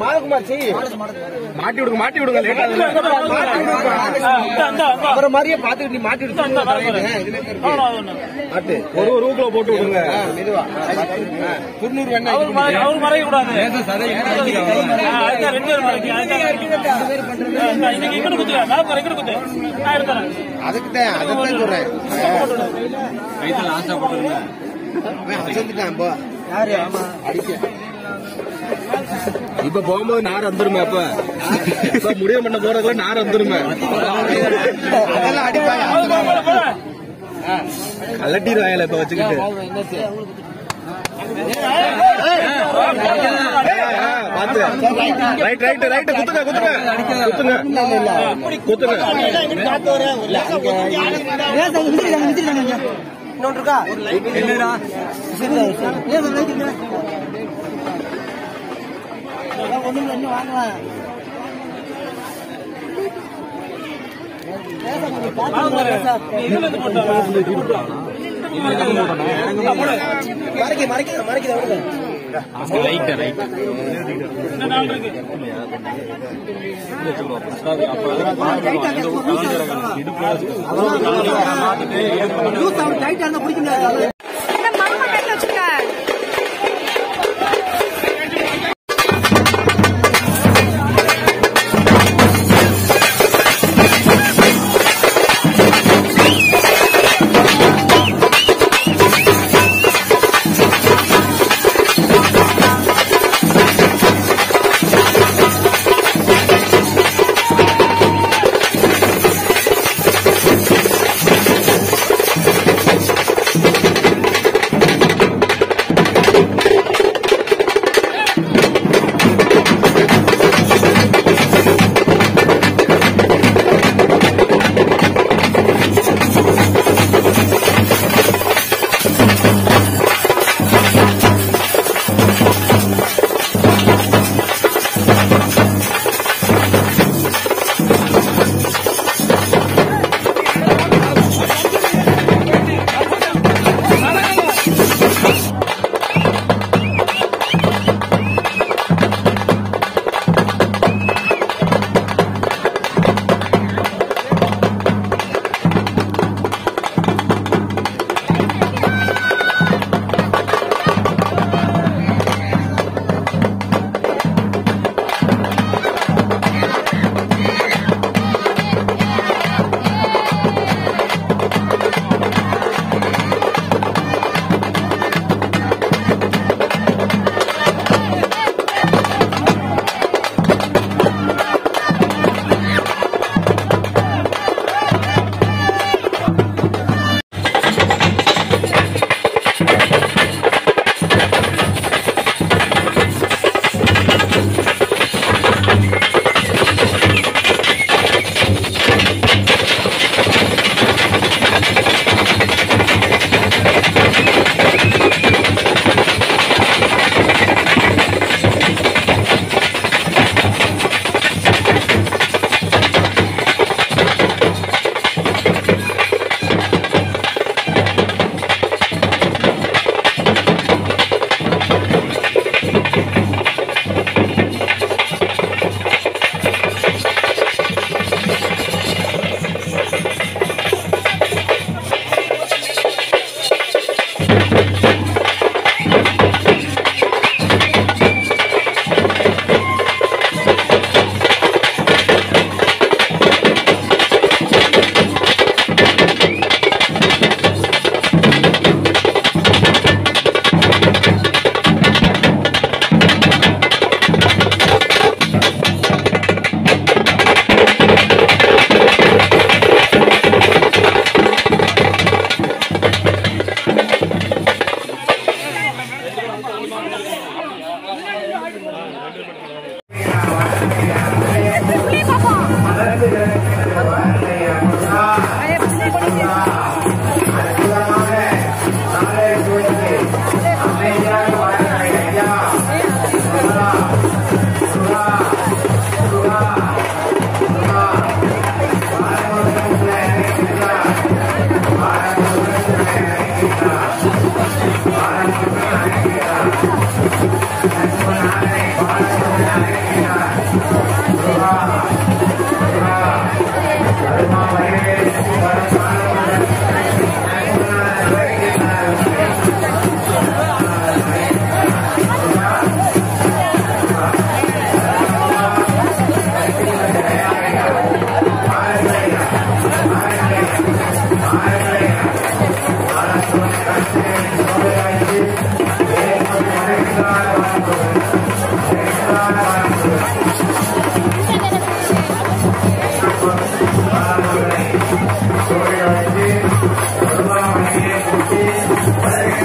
மாதகுமார் செய். மாட்டி விடுங்க மாட்டி விடுங்க அப்புறம் மாதிரியே பாத்துட்டு நீ மாட்டி. மாட்டு. ஒரு ஒரு ரூக்குல போட்டு விடுங்க. மெதுவா. குன்னூர் வேணா இது பண்ணு. அவர் மறைக்க கூடாது ரெண்டு பேரும் மறைக்க இன்னைக்கு இங்கிட்டு குத்துங்க மேல மறைக்கிற குத்து. நான் எடுத்துறேன் அதுக்கு தான் அதைத்தான் சொல்றேன். அவன் அசந்துட்டான் போ. அடிக்க. இப்ப போகும்போது நார் வந்துருமே அப்ப. முடிவு பண்ண போறதுக்குள்ள நார் வந்துருமே. கலட்டிடுவாங்கல்ல இப்ப வச்சுக்கிட்டு. ரைட் ரைட் ரைட் குத்துங்க குத்துங்க. குத்துங்க. குத்துங்க. இன்னொன்று இருக்கா? மறைக்க மறைக்க மறைக்க விடுங்க ரைட் ரைட் இந்த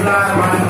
fly right